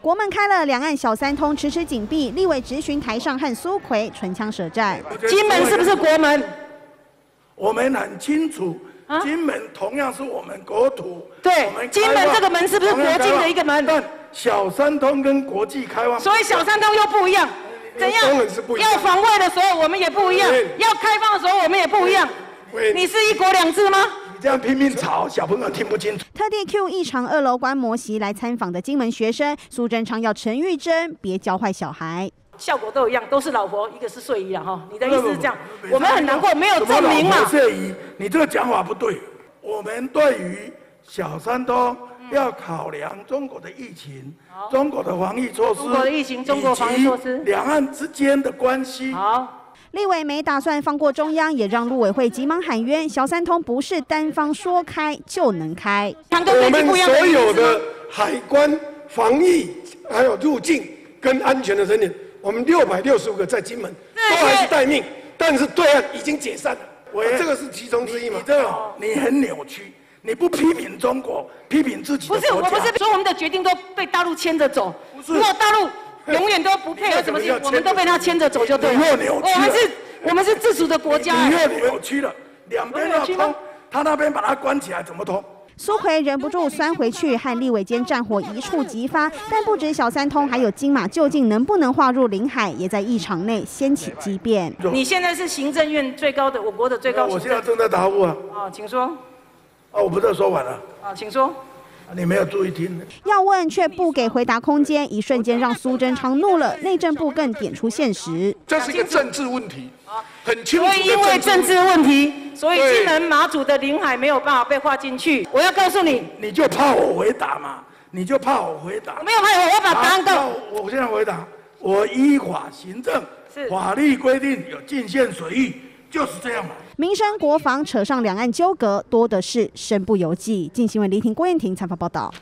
国门开了，两岸小三通迟迟紧闭，立委直询台上和苏奎唇枪舌战。金门是不是国门？我们很清楚，金门同样是我们国土。对，金门这个门是不是国境的一个门？但小三通跟国际开放，所以小三通又不一样。怎样？要防卫的时候我们也不一样，要开放的时候我们也不一样。你是一国两制吗？这样拼命吵，小朋友听不清楚。特地 Q 异常二楼观摩席来参访的金门学生苏贞昌要陈玉珍别教坏小孩，效果都一样，都是老婆，一个是睡衣啊哈。你的意思是这样？我们很难过，没有证明嘛。睡衣，你这个讲法不对。我们对于小三通要考量中国的疫情、中国的防疫措施、中国的疫情、中国防疫措施、两岸之间的关系。好。立委没打算放过中央，也让陆委会急忙喊冤。小三通不是单方说开就能开。我们所有的海关、防疫、还有入境跟安全的人员，我们六百六十五个在金门都还是待命，但是对岸已经解散了。我这个是其中之一嘛？这个你很扭曲，你不批评中国，批评自己不是，我不是说我们的决定都被大陆牵着走。如果大陆。永远都不配合什么事，我们都被他牵着走就对了。我们是，我们是自主的国家。你又扭曲了，两边要通，他那边把它关起来，怎么通？苏奎忍不住酸回去，和立委间战火一触即发。但不止小三通，还有金马究竟能不能划入领海，也在议场内掀起激变。你现在是行政院最高的，我国的最高。我现在正在答复啊。啊，请说。啊，我不是说完了。啊，请说。你没有注意听，要问却不给回答空间，一瞬间让苏贞昌怒了。内政部更点出现实，这是一个政治问题，很清楚。所以因为政治问题，所以金门马祖的领海没有办法被划进去。我要告诉你，你就怕我回答嘛？你就怕我回答？我没有怕我，我把答案告。我现在回答，我依法行政，法律规定有禁限水域。就是这样嘛。民生国防扯上两岸纠葛，多的是身不由己。进新闻，李婷、郭燕婷采访报道。